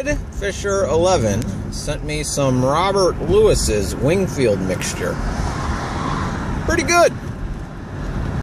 Fisher 11 sent me some Robert Lewis's Wingfield mixture. Pretty good.